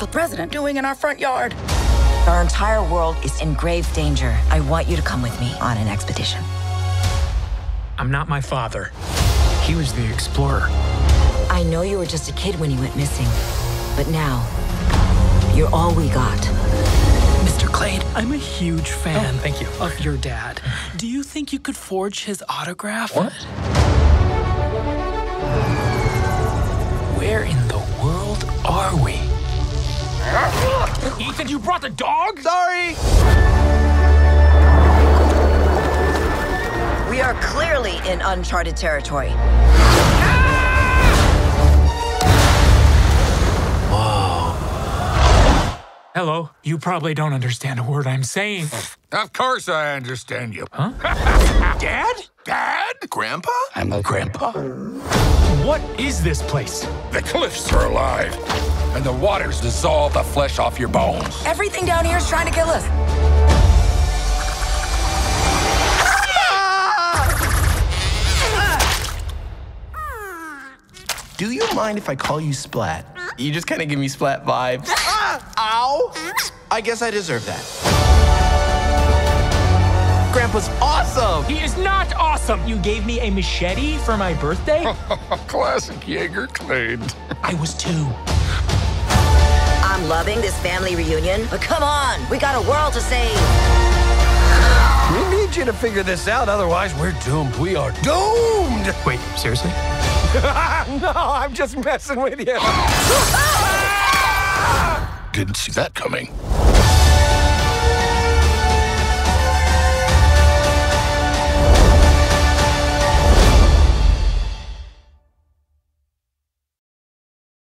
the president doing in our front yard? Our entire world is in grave danger. I want you to come with me on an expedition. I'm not my father. He was the explorer. I know you were just a kid when you went missing, but now you're all we got. Mr. Clade, I'm a huge fan Oh, thank you. of your dad. Do you think you could forge his autograph? What? Ethan, you brought the dog? Sorry! We are clearly in uncharted territory. Ah. Hello. You probably don't understand a word I'm saying. Of course I understand you. Huh? Dad? Dad? Grandpa? I'm a grandpa. What is this place? The cliffs are alive, and the waters dissolve the flesh off your bones. Everything down here is trying to kill us. Do you mind if I call you Splat? You just kind of give me Splat vibes. Ow! I guess I deserve that. Grandpa's awesome! He is not awesome. You gave me a machete for my birthday? Classic Jaeger Clade. I was two. I'm loving this family reunion, but come on, we got a world to save. We need you to figure this out, otherwise we're doomed. We are doomed! Wait, seriously? no, I'm just messing with you. Didn't see that coming.